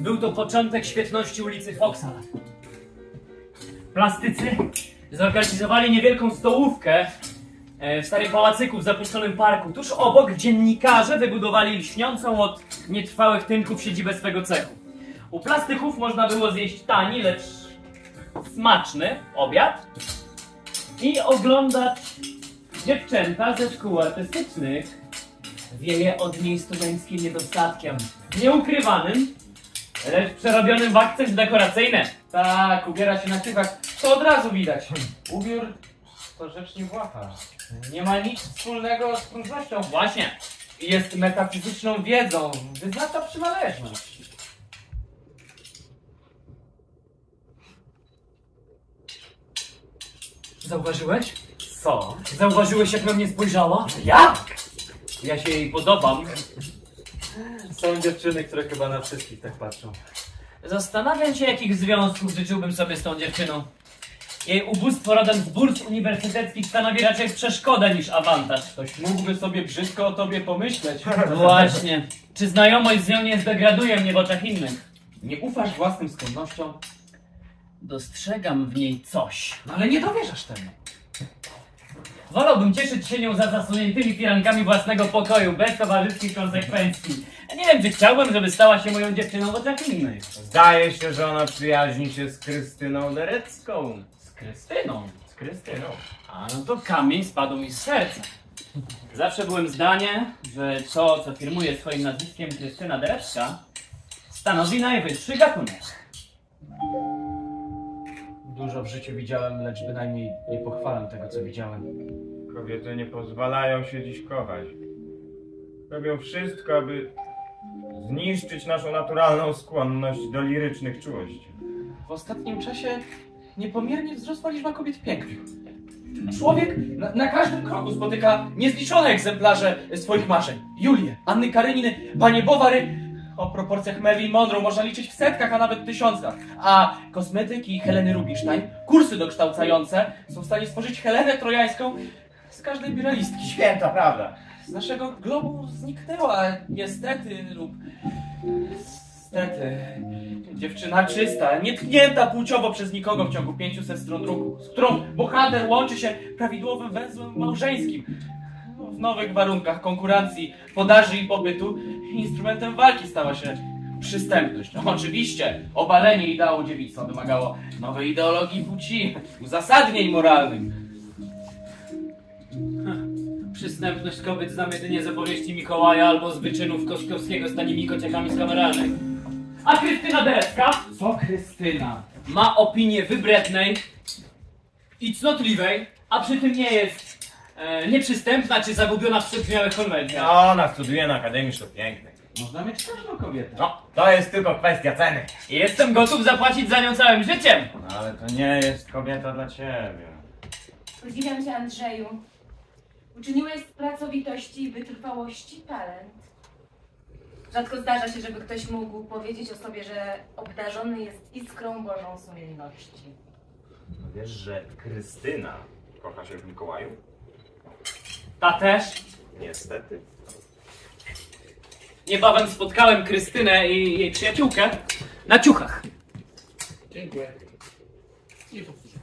Był to początek świetności ulicy Foxa. Plastycy zorganizowali niewielką stołówkę e, w starym pałacyku w zapuszczonym parku. Tuż obok dziennikarze wybudowali lśniącą od nietrwałych tynków siedzibę swego cechu. U plastyków można było zjeść tani, lecz smaczny obiad i oglądać dziewczęta ze szkół artystycznych. Wieje od niej studenckim niedostatkiem. Nieukrywanym, lecz przerobionym w akcent dekoracyjny. Tak, ubiera się na ciuchach. To od razu widać. Ubiór to rzecz niebłaha. Nie ma nic wspólnego z próżnością. Właśnie. Jest metafizyczną wiedzą. Wyznacza przynależność. Zauważyłeś? Co? Zauważyłeś, jak na mnie spojrzała? Jak? Ja się jej podobam. Są dziewczyny, które chyba na wszystkich tak patrzą. Zastanawiam się, jakich związków życzyłbym sobie z tą dziewczyną. Jej ubóstwo rodem z burs uniwersyteckich stanowi raczej przeszkodę niż awantaż. Ktoś mógłby sobie brzydko o tobie pomyśleć. Właśnie. Czy znajomość z nią nie zdegraduje mnie w oczach innych? Nie ufasz własnym skłonnościom? Dostrzegam w niej coś. No ale nie dowierzasz temu. Wolałbym cieszyć się nią za zasuniętymi firankami własnego pokoju, bez towarzyskich konsekwencji. Nie wiem, czy chciałbym, żeby stała się moją dziewczyną w oczach innych. Zdaje się, że ona przyjaźni się z Krystyną Derecką. Z Krystyną. Z Krystyną. A no to kamień spadł mi z serca. Zawsze byłem zdania, że to, co firmuje swoim nazwiskiem Krystyna Derewska, stanowi najwyższy gatunek. Dużo w życiu widziałem, lecz bynajmniej nie pochwalam tego, co widziałem. Kobiety nie pozwalają się dziś kochać. Robią wszystko, aby zniszczyć naszą naturalną skłonność do lirycznych czułości. W ostatnim czasie niepomiernie wzrosła liczba kobiet pięknych. Człowiek na, na każdym kroku spotyka niezliczone egzemplarze swoich marzeń. Julię, Anny Kareniny, Panie Bowary. O proporcjach Marilyn Monroe można liczyć w setkach, a nawet tysiącach. A kosmetyki Heleny Rubinstein, kursy dokształcające są w stanie stworzyć Helenę Trojańską z każdej biralistki. Święta prawda. Z naszego globu zniknęła niestety lub stety dziewczyna czysta, nietknięta płciowo przez nikogo w ciągu 500 stron druku, z którą bohater łączy się prawidłowym węzłem małżeńskim. Nowych warunkach konkurencji, podaży i pobytu instrumentem walki stała się przystępność. No, oczywiście obalenie ideału dziewictwa wymagało nowej ideologii płci, uzasadnień moralnych. Przystępność kobiet znam jedynie z opowieści Mikołaja albo z wyczynów Koskowskiego z tanimi kociakami z kameralnej. A Krystyna Derecka Co Krystyna? ma opinię wybrednej i cnotliwej, a przy tym nie jest e, nieprzystępna czy zagubiona w przebrzmiałych konwencjach. No, ona studiuje na Akademii Sztuk Pięknych. Można mieć każdą kobietę. No, to jest tylko kwestia ceny. I jestem gotów zapłacić za nią całym życiem. No, ale to nie jest kobieta dla ciebie. Podziwiam cię, Andrzeju. Uczyniłeś z pracowitości i wytrwałości talent. Rzadko zdarza się, żeby ktoś mógł powiedzieć o sobie, że obdarzony jest iskrą Bożą sumienności. No wiesz, że Krystyna kocha się w Mikołaju? Ta też. Niestety. Niebawem spotkałem Krystynę i jej przyjaciółkę na ciuchach. Dziękuję. Nie powtórzę.